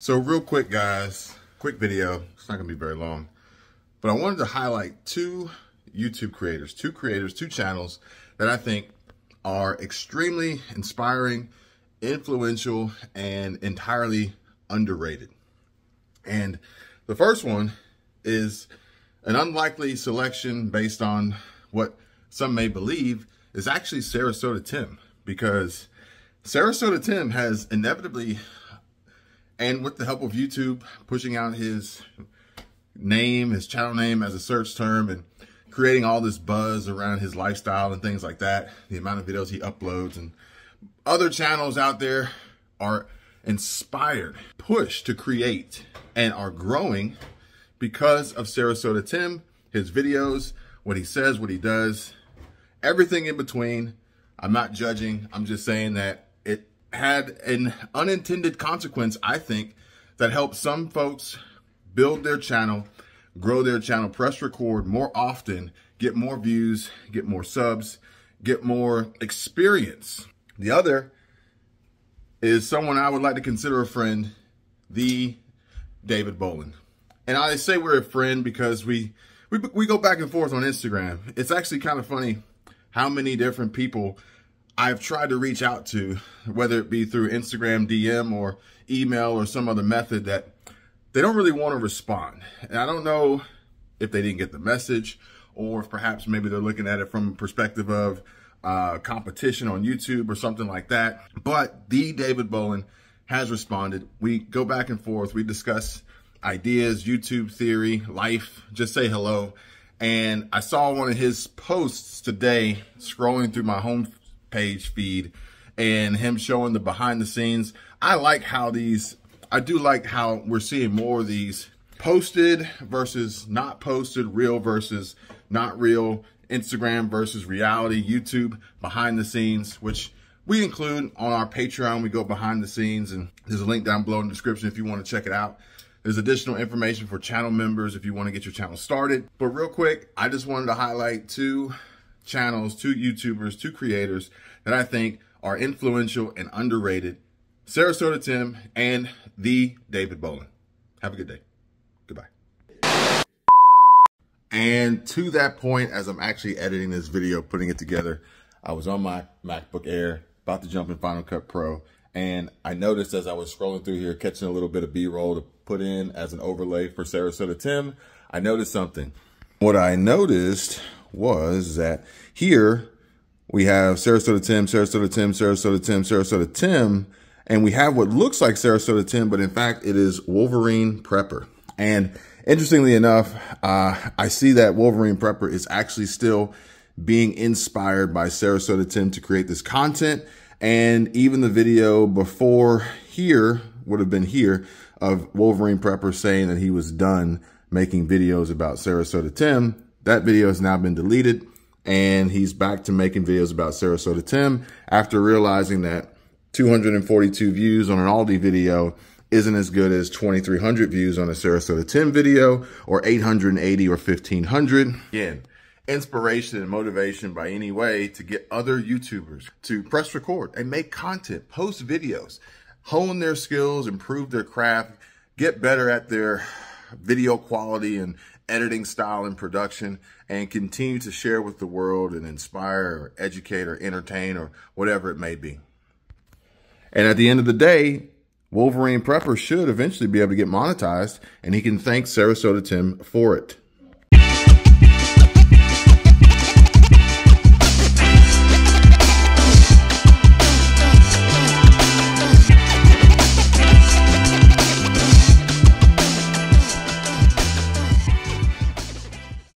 So real quick, guys, quick video. It's not gonna be very long, but I wanted to highlight two YouTube creators, two creators, two channels that I think are extremely inspiring, influential, and entirely underrated. And the first one is an unlikely selection based on what some may believe is actually Sarasota Tim because Sarasota Tim has inevitably and with the help of YouTube, pushing out his name, his channel name as a search term and creating all this buzz around his lifestyle and things like that, the amount of videos he uploads and other channels out there are inspired, pushed to create and are growing because of Sarasota Tim, his videos, what he says, what he does, everything in between. I'm not judging. I'm just saying that had an unintended consequence, I think, that helped some folks build their channel, grow their channel, press record more often, get more views, get more subs, get more experience. The other is someone I would like to consider a friend, the David Boland. And I say we're a friend because we, we, we go back and forth on Instagram. It's actually kind of funny how many different people I've tried to reach out to, whether it be through Instagram DM or email or some other method that they don't really want to respond. And I don't know if they didn't get the message or if perhaps maybe they're looking at it from a perspective of uh, competition on YouTube or something like that. But the David Boland has responded. We go back and forth. We discuss ideas, YouTube theory, life, just say hello. And I saw one of his posts today scrolling through my home page feed and him showing the behind the scenes. I like how these, I do like how we're seeing more of these posted versus not posted, real versus not real, Instagram versus reality, YouTube behind the scenes, which we include on our Patreon. We go behind the scenes and there's a link down below in the description if you want to check it out. There's additional information for channel members if you want to get your channel started. But real quick, I just wanted to highlight two channels, two YouTubers, two creators that I think are influential and underrated. Sarasota Tim and the David Boland. Have a good day. Goodbye. And to that point, as I'm actually editing this video, putting it together, I was on my MacBook Air, about to jump in Final Cut Pro, and I noticed as I was scrolling through here, catching a little bit of B-roll to put in as an overlay for Sarasota Tim, I noticed something. What I noticed was that here we have Sarasota Tim, Sarasota Tim, Sarasota Tim, Sarasota Tim, and we have what looks like Sarasota Tim, but in fact it is Wolverine Prepper. And interestingly enough, uh, I see that Wolverine Prepper is actually still being inspired by Sarasota Tim to create this content. And even the video before here would have been here of Wolverine Prepper saying that he was done making videos about Sarasota Tim that video has now been deleted and he's back to making videos about Sarasota Tim after realizing that 242 views on an Aldi video isn't as good as 2,300 views on a Sarasota Tim video or 880 or 1,500. Again, inspiration and motivation by any way to get other YouTubers to press record and make content, post videos, hone their skills, improve their craft, get better at their video quality and editing style and production and continue to share with the world and inspire or educate or entertain or whatever it may be. And at the end of the day, Wolverine Prepper should eventually be able to get monetized and he can thank Sarasota Tim for it.